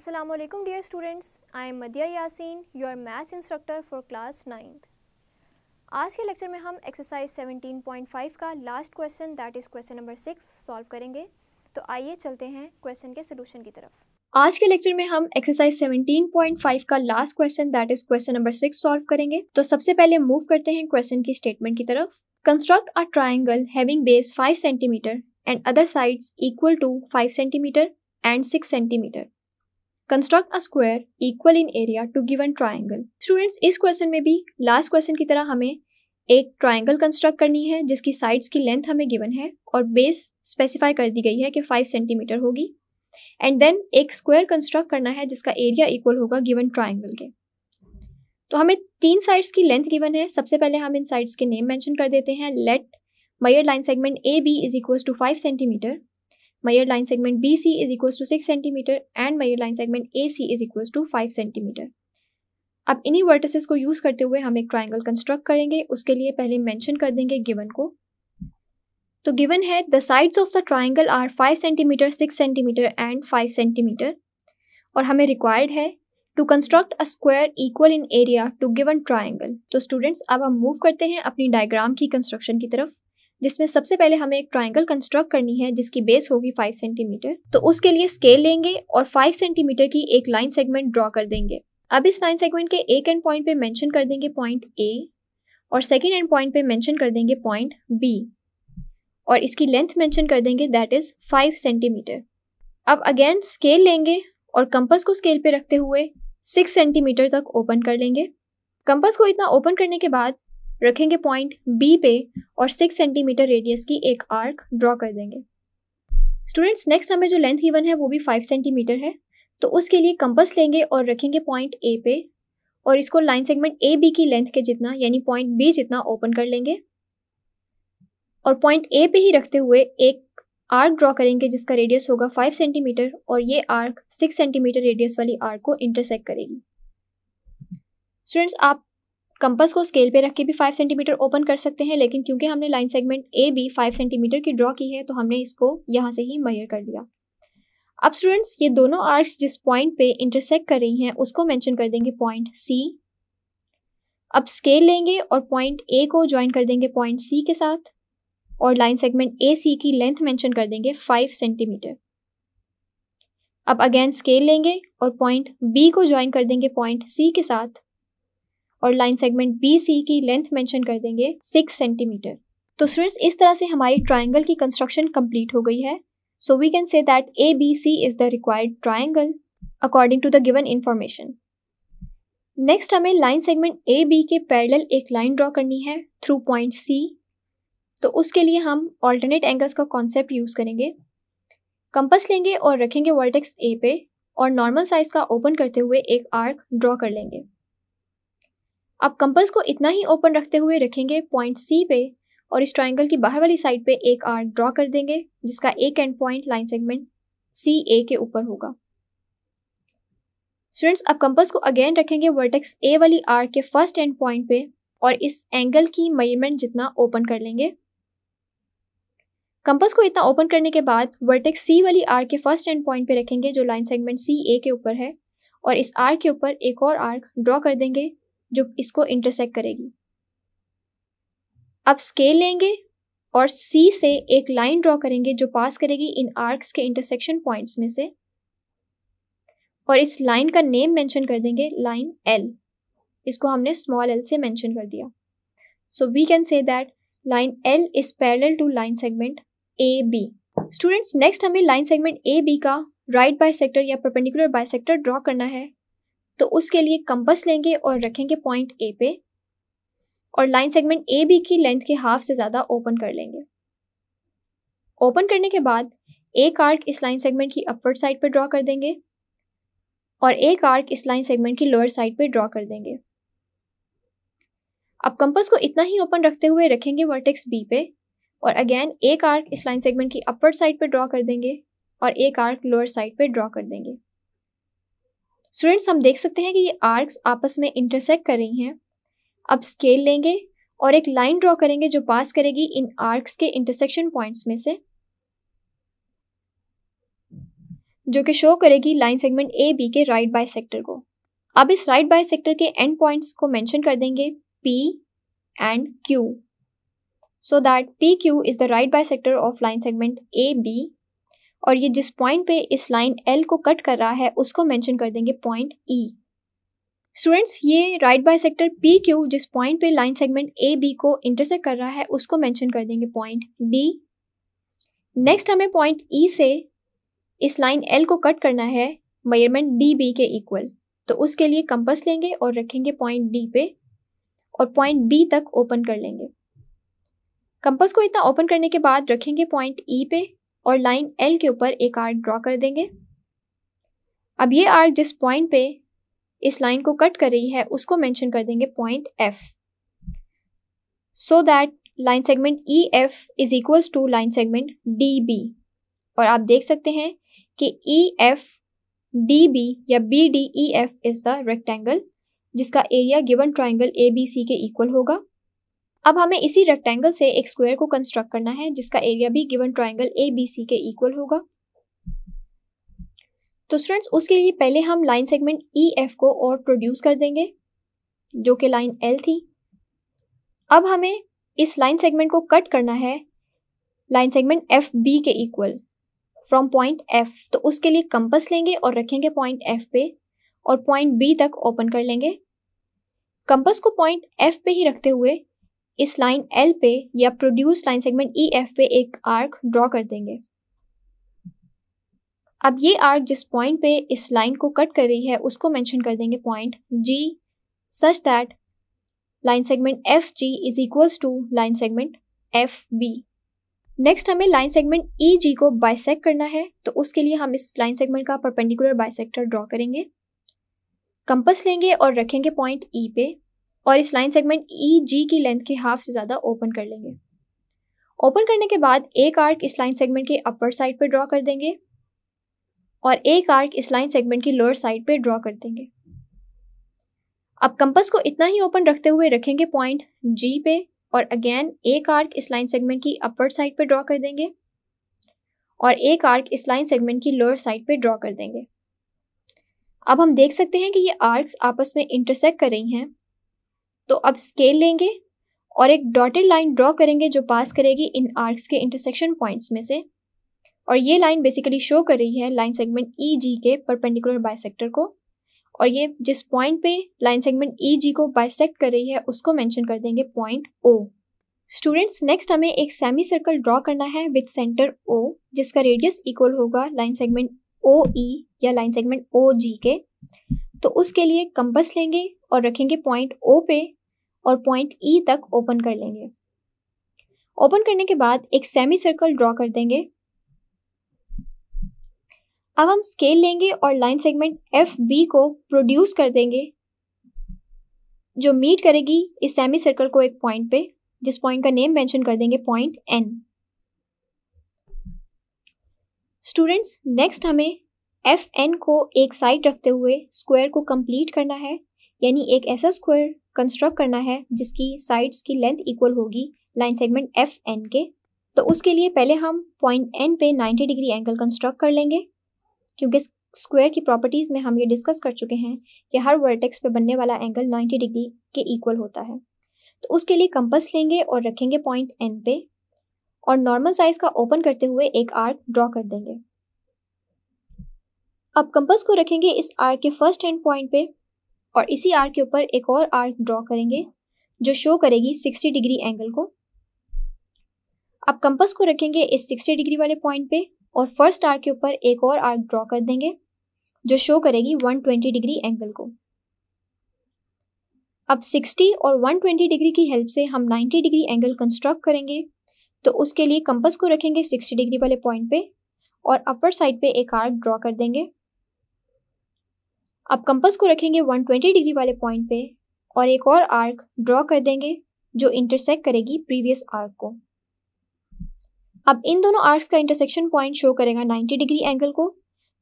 Assalamu alaikum dear students. I am Madhya Yasin, your maths instructor for class 9th. आज के lecture में हम exercise 17.5 का last question that is question number six solve करेंगे। तो आइए चलते हैं क्वेश्चन के सोल्यूशन की तरफ़। आज के लेक्चर में हम एक्सरसाइज 17.5 का last question that is question number six solve करेंगे। तो सबसे पहले मूव करते हैं क्वेश्चन की स्टेटमेंट की तरफ़। Construct a triangle having base 5 centimetre and other sides equal to 5 centimetre and 6 centimetre construct a square equal in area to given triangle students इस क्वेश्चन में भी लास्ट क्वेश्चन की तरह हमें एक ट्राइंगल कंस्ट्रक्ट करनी है, जिसकी साइड्स की लेंथ हमें गिवन है और बेस स्पेसिफाई कर दी गई है कि फाइव सेंटीमीटर होगी। एंड देन एक स्क्वायर कंस्ट्रक्ट करना है, जिसका एरिया इक्वल होगा गिवन ट्राइंगल के। तो हमें तीन साइड्स की लेंथ गिवन है। सबसे पहले हम इन साइड्स के नेम मेंशन कर देते हैं। Let Mayur line segment A B is equal to five centimetre Mayer line segment BC is equals to 6 cm and Mayer line segment AC is equals to 5 cm. अब इन्हीं वर्टिसेस को use करते हुए हम एक ट्राइंगल कंस्ट्रक्ट करेंगे। उसके लिए पहले मेंशन कर देंगे गिवन को। तो गिवन है the sides of the triangle are 5 centimetre 6 centimetre and 5 centimetre और हमें रिक्वायर्ड है to construct a square equal in area to given triangle तो स्टूडेंट्स अब हम मूव करते हैं अपनी डायग्राम की कंस्ट्रक्शन की तरफ़। जिसमें सबसे पहले हमें एक ट्राइंगल कंस्ट्रक्ट करनी है, जिसकी बेस होगी फाइव सेंटीमीटर तो उसके लिए स्केल लेंगे और फाइव सेंटीमीटर की एक लाइन सेगमेंट ड्रॉ कर देंगे। अब इस लाइन सेगमेंट के एक एंड पॉइंट पे मेंशन कर देंगे पॉइंट ए और सेकेंड एंड पॉइंट पे मेंशन कर देंगे पॉइंट बी और इसकी लेंथ मेंशन कर देंगे दैट इज़ फाइव सेंटीमीटर अब अगेन स्केल लेंगे और कंपस को स्केल पे रखते हुए सिक्स सेंटीमीटर तक ओपन कर लेंगे। कंपस को इतना ओपन करने के बाद रखेंगे पॉइंट बी पे और सिक्स सेंटीमीटर रेडियस की एक आर्क ड्रॉ कर देंगे। स्टूडेंट्स नेक्स्ट हमें जो लेंथ गिवन है वो भी फाइव सेंटीमीटर है। तो उसके लिए कंपस लेंगे और रखेंगे पॉइंट ए पे और इसको लाइन सेगमेंट ए बी की लेंथ के जितना, यानी पॉइंट बी जितना ओपन कर लेंगे। और पॉइंट ए पे ही रखते हुए एक आर्क ड्रॉ करेंगे जिसका रेडियस होगा फाइव सेंटीमीटर और ये आर्क सिक्स सेंटीमीटर रेडियस वाली आर्क को इंटरसेक्ट करेगी। स्टूडेंट्स आप कंपस को स्केल पे रख के भी फाइव सेंटीमीटर ओपन कर सकते हैं, लेकिन क्योंकि हमने लाइन सेगमेंट ए भी फाइव सेंटीमीटर की ड्रॉ की है तो हमने इसको यहाँ से ही मैयर कर दिया। अब स्टूडेंट्स ये दोनों आर्क्स जिस पॉइंट पे इंटरसेक्ट कर रही हैं, उसको मेंशन कर देंगे पॉइंट सी अब स्केल लेंगे और पॉइंट ए को ज्वाइन कर देंगे पॉइंट सी के साथ, और लाइन सेगमेंट ए सी की लेंथ मेंशन कर देंगे फाइव सेंटीमीटर अब अगेन स्केल लेंगे और पॉइंट बी को ज्वाइन कर देंगे पॉइंट सी के साथ और लाइन सेगमेंट बी सी की लेंथ मेंशन कर देंगे सिक्स सेंटीमीटर तो स्टूडेंट्स इस तरह से हमारी ट्राइंगल की कंस्ट्रक्शन कंप्लीट हो गई है. So we can say that A B C is the required triangle according to the given information next हमें लाइन सेगमेंट ए बी के पैरेलल एक लाइन ड्रॉ करनी है थ्रू पॉइंट सी तो उसके लिए हम ऑल्टरनेट एंगल्स का कॉन्सेप्ट यूज़ करेंगे. कंपस लेंगे और रखेंगे वर्टेक्स ए पे और नॉर्मल साइज़ का ओपन करते हुए एक आर्क ड्रॉ कर लेंगे. अब कंपस को इतना ही ओपन रखते हुए रखेंगे पॉइंट सी पे और इस ट्राइंगल की बाहर वाली साइड पे एक आर्क ड्रॉ कर देंगे, जिसका एक end point line segment C A के ऊपर होगा। स्टूडेंट्स अब कंपस को अगेन रखेंगे वर्टेक्स ए वाली आर्क के फ़र्स्ट एंड पॉइंट पे और इस एंगल की मेज़रमेंट जितना ओपन कर लेंगे। कंपस को इतना ओपन करने के बाद वर्टेक्स सी वाली आर्क के फ़र्स्ट एंड पॉइंट पे रखेंगे, जो लाइन सेगमेंट सी ए के ऊपर है और इस आर्क के ऊपर एक और आर्क ड्रॉ कर देंगे जो इसको इंटरसेक्ट करेगी। अब स्केल लेंगे और सी से एक लाइन ड्रॉ करेंगे जो पास करेगी इन आर्क्स के इंटरसेक्शन पॉइंट्स में से। और इस लाइन का नेम मेंशन कर देंगे लाइन एल इसको हमने स्मॉल एल से मेंशन कर दिया। So we can say that line L is parallel to line segment A B students next हमें लाइन सेगमेंट ए बी का राइट बाइसेक्टर या परपेंडिकुलर बाइसेक्टर ड्रॉ करना है। तो उसके लिए कंपस लेंगे और रखेंगे पॉइंट ए पे और लाइन सेगमेंट ए बी की लेंथ के हाफ़ से ज़्यादा ओपन कर लेंगे। ओपन करने के बाद एक आर्क इस लाइन सेगमेंट की अपर साइड पर ड्रॉ कर देंगे और एक आर्क इस लाइन सेगमेंट की लोअर साइड पर ड्रॉ कर देंगे। अब कंपस को इतना ही ओपन रखते हुए रखेंगे वर्टेक्स बी पे और अगेन एक आर्क इस लाइन सेगमेंट की अपर साइड पर ड्रॉ कर देंगे और एक आर्क लोअर साइड पर ड्रॉ कर देंगे। स्टूडेंट्स हम देख सकते हैं कि ये आर्क्स आपस में इंटरसेक्ट कर रही हैं। अब स्केल लेंगे और एक लाइन ड्रॉ करेंगे जो पास करेगी इन आर्क्स के इंटरसेक्शन पॉइंट्स में से, जो कि शो करेगी लाइन सेगमेंट ए बी के राइट बाय सेक्टर को। अब इस राइट बाय सेक्टर के एंड पॉइंट्स को मेंशन कर देंगे P and Q so that P Q is the right bisector of line segment A B और ये जिस पॉइंट पे इस लाइन एल को कट कर रहा है, उसको मेंशन कर देंगे पॉइंट ई स्टूडेंट्स ये right bisector P Q जिस पॉइंट पे लाइन सेगमेंट ए बी को इंटरसेक्ट कर रहा है, उसको मेंशन कर देंगे पॉइंट डी नेक्स्ट हमें पॉइंट ई e से इस लाइन एल को कट करना है मेज़रमेंट डी बी के इक्वल तो उसके लिए कंपस लेंगे और रखेंगे पॉइंट डी पे और पॉइंट बी तक ओपन कर लेंगे. कंपस को इतना ओपन करने के बाद रखेंगे पॉइंट ई e पे और लाइन एल के ऊपर एक आर्क ड्रॉ कर देंगे। अब ये आर्क जिस पॉइंट पे इस लाइन को कट कर रही है, उसको मेंशन कर देंगे point F so that line segment E F is equals to line segment D B और आप देख सकते हैं कि ई एफ़ डी बी या B D E F is the rectangle जिसका area given triangle A B C के equal होगा। अब हमें इसी रेक्टेंगल से एक स्क्वायर को कंस्ट्रक्ट करना है, जिसका एरिया भी given triangle A B C के इक्वल होगा। तो स्टूडेंट्स उसके लिए पहले हम लाइन सेगमेंट ई एफ़ को और प्रोड्यूस कर देंगे, जो कि लाइन एल थी। अब हमें इस लाइन सेगमेंट को कट करना है लाइन सेगमेंट एफ़ बी के इक्वल फ्रॉम पॉइंट एफ़ तो उसके लिए कंपस लेंगे और रखेंगे पॉइंट एफ़ पे, और पॉइंट बी तक ओपन कर लेंगे। कंपस को पॉइंट एफ़ पे ही रखते हुए इस लाइन एल पे या produce line segment E F पे एक आर्क ड्रॉ कर देंगे। अब ये आर्क जिस पॉइंट पे इस लाइन को कट कर रही है, उसको मेंशन कर देंगे point G such that line segment F G is equals to line segment F B next हमें लाइन सेगमेंट ई जी को बाइसेक्ट करना है तो उसके लिए हम इस लाइन सेगमेंट का परपेंडिकुलर बाइसेक्टर ड्रॉ करेंगे। कंपस लेंगे और रखेंगे पॉइंट ई e पे। और इस लाइन सेगमेंट ई जी की लेंथ के हाफ़ से ज़्यादा ओपन कर लेंगे। ओपन करने के बाद एक आर्क इस लाइन सेगमेंट के अपर साइड पर ड्रॉ कर देंगे और एक आर्क इस लाइन सेगमेंट की लोअर साइड पे ड्रॉ कर देंगे। अब कंपस को इतना ही ओपन रखते हुए रखेंगे पॉइंट जी पे और अगेन एक आर्क इस लाइन सेगमेंट की अपर साइड पे ड्रॉ कर देंगे और एक आर्क इस लाइन सेगमेंट की लोअर साइड पे ड्रॉ कर देंगे। अब हम देख सकते हैं कि ये आर्क्स आपस में इंटरसेक्ट कर रही हैं। तो अब स्केल लेंगे और एक डॉटेड लाइन ड्रॉ करेंगे जो पास करेगी इन आर्क्स के इंटरसेक्शन पॉइंट्स में से। और ये लाइन बेसिकली शो कर रही है लाइन सेगमेंट ई जी के परपेंडिकुलर बाइसेक्टर को। और ये जिस पॉइंट पे लाइन सेगमेंट ई जी को बाइसेक्ट कर रही है, उसको मेंशन कर देंगे पॉइंट ओ स्टूडेंट्स नेक्स्ट हमें एक सेमी सर्कल ड्रॉ करना है विथ सेंटर ओ जिसका रेडियस इक्वल होगा लाइन सेगमेंट ओ ई या लाइन सेगमेंट ओ जी के। तो उसके लिए कंपस लेंगे और रखेंगे पॉइंट ओ पे। और पॉइंट ई e तक ओपन कर लेंगे। ओपन करने के बाद एक सेमी सर्कल ड्रॉ कर देंगे। अब हम स्केल लेंगे और लाइन सेगमेंट एफ़ बी को प्रोड्यूस कर देंगे, जो मीट करेगी इस सेमी सर्कल को एक पॉइंट पे, जिस पॉइंट का नेम मेंशन कर देंगे पॉइंट एन स्टूडेंट्स नेक्स्ट हमें एफ़ एन को एक साइड रखते हुए स्क्वायर को कंप्लीट करना है, यानी एक ऐसा स्क्वायर कंस्ट्रक्ट करना है, जिसकी साइड्स की लेंथ इक्वल होगी लाइन सेगमेंट एफ़ एन के। तो उसके लिए पहले हम पॉइंट एन पे 90 डिग्री एंगल कंस्ट्रक्ट कर लेंगे, क्योंकि स्क्वायर की प्रॉपर्टीज़ में हम ये डिस्कस कर चुके हैं कि हर वर्टेक्स पे बनने वाला एंगल 90 डिग्री के इक्वल होता है। तो उसके लिए कंपस लेंगे और रखेंगे पॉइंट एन पे और नॉर्मल साइज़ का ओपन करते हुए एक आर्क ड्रॉ कर देंगे। अब कंपस को रखेंगे इस आर्क के फ़र्स्ट एंड पॉइंट पे। और इसी आर्क के ऊपर एक और आर्क ड्रॉ करेंगे, जो शो करेगी 60 डिग्री एंगल को। अब कंपस को रखेंगे इस 60 डिग्री वाले पॉइंट पे और फ़र्स्ट आर्क के ऊपर एक और आर्क ड्रॉ कर देंगे, जो शो करेगी 120 डिग्री एंगल को। अब 60 और 120 डिग्री की हेल्प से हम 90 डिग्री एंगल कंस्ट्रक्ट करेंगे तो उसके लिए कंपस को रखेंगे 60 डिग्री वाले पॉइंट पे और अपर साइड पे एक आर्क ड्रॉ कर देंगे। अब कंपस को रखेंगे 120 डिग्री वाले पॉइंट पे और एक और आर्क ड्रॉ कर देंगे जो इंटरसेक्ट करेगी प्रीवियस आर्क को। अब इन दोनों आर्क्स का इंटरसेक्शन पॉइंट शो करेगा 90 डिग्री एंगल को।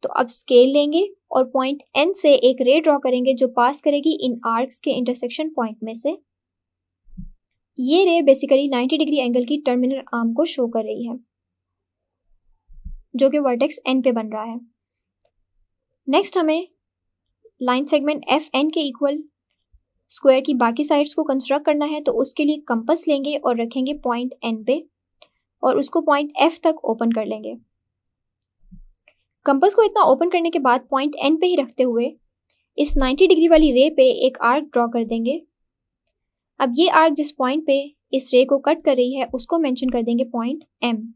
तो अब स्केल लेंगे और पॉइंट एन से एक रे ड्रॉ करेंगे जो पास करेगी इन आर्क्स के इंटरसेक्शन पॉइंट में से। ये रे बेसिकली 90 डिग्री एंगल की टर्मिनल आर्म को शो कर रही है, जो कि वर्टेक्स एन पे बन रहा है। नेक्स्ट हमें लाइन सेगमेंट एफ़ एन के इक्वल स्क्वायर की बाकी साइड्स को कंस्ट्रक्ट करना है तो उसके लिए कंपस लेंगे और रखेंगे पॉइंट एन पे और उसको पॉइंट एफ़ तक ओपन कर लेंगे। कंपस को इतना ओपन करने के बाद पॉइंट एन पे ही रखते हुए इस 90 डिग्री वाली रे पे एक आर्क ड्रॉ कर देंगे। अब ये आर्क जिस पॉइंट पे इस रे को कट कर रही है, उसको मेंशन कर देंगे पॉइंट एम।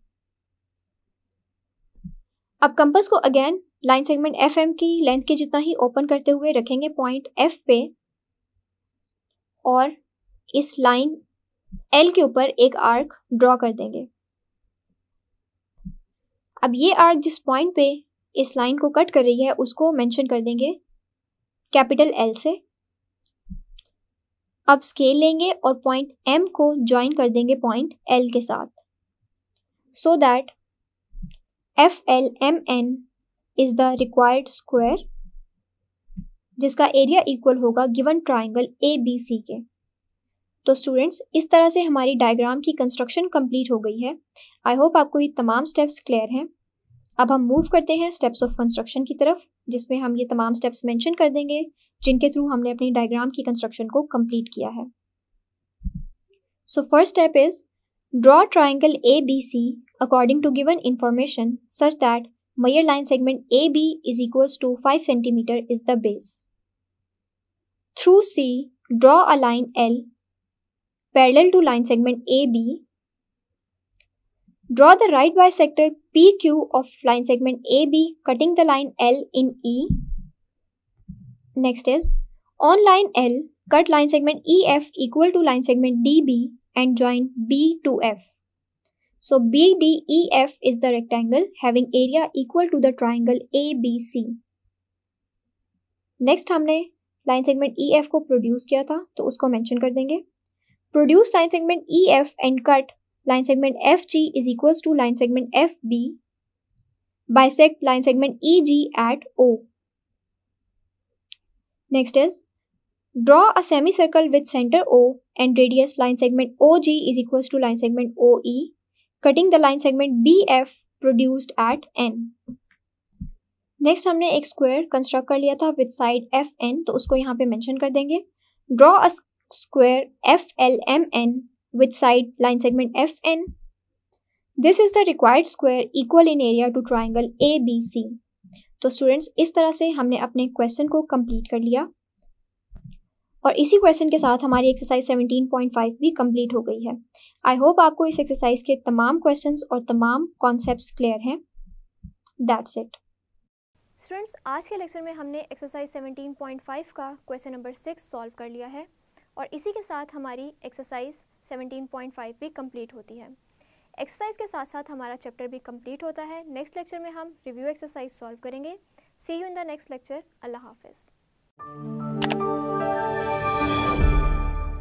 अब कंपस को again line segment F M की लेंथ के जितना ही ओपन करते हुए रखेंगे पॉइंट एफ़ पे, और इस लाइन एल के ऊपर एक आर्क ड्रॉ कर देंगे। अब ये आर्क जिस पॉइंट पे इस लाइन को कट कर रही है, उसको मेंशन कर देंगे कैपिटल एल से। अब स्केल लेंगे और पॉइंट एम को ज्वाइन कर देंगे पॉइंट एल के साथ। So that F L M N is the required square जिसका एरिया इक्वल होगा given triangle A B C के। तो स्टूडेंट्स इस तरह से हमारी डायग्राम की कंस्ट्रक्शन कंप्लीट हो गई है। आई होप आपको ये तमाम स्टेप्स क्लियर हैं। अब हम मूव करते हैं स्टेप्स ऑफ़ कंस्ट्रक्शन की तरफ़, जिसमें हम ये तमाम स्टेप्स मेंशन कर देंगे, जिनके थ्रू हमने अपनी डायग्राम की कंस्ट्रक्शन को कंप्लीट किया है। So first step is draw triangle A B C according to given information such that Meyer line segment AB is equals to 5 cm is the base. Through C, draw a line L parallel to line segment AB. Draw the right bisector PQ of line segment AB cutting the line L in E. Next is on line L, cut line segment EF equal to line segment DB and join B to F. So BDEF is the rectangle having area equal to the triangle ABC. Next हमने line segment E F को produce किया था तो उसको mention कर देंगे Produce line segment EF and cut line segment FG is equals to line segment FB. Bisect line segment EG at O. Next is draw a semicircle with center O and radius line segment OG is equals to line segment cutting the line segment B F produced at N next हमने एक square construct कर लिया था with side F N तो उसको यहाँ पे mention कर देंगे। Draw a square F L M N with side line segment F N this is the required square equal in area to triangle A B C तो students इस तरह से हमने अपने क्वेश्चन को कंप्लीट कर लिया। और इसी क्वेश्चन के साथ हमारी एक्सरसाइज 17.5 भी कंप्लीट हो गई है। आई होप आपको इस एक्सरसाइज के तमाम क्वेश्चंस और तमाम कॉन्सेप्ट्स क्लियर हैं। दैट्स इट स्टूडेंट्स आज के लेक्चर में हमने एक्सरसाइज 17.5 का क्वेश्चन नंबर सिक्स सॉल्व कर लिया है और इसी के साथ हमारी एक्सरसाइज 17.5 भी कंप्लीट होती है। एक्सरसाइज के साथ साथ हमारा चैप्टर भी कंप्लीट होता है। नेक्स्ट लेक्चर में हम रिव्यू एक्सरसाइज सॉल्व करेंगे। See you in the next lecture Allah हाफिज़।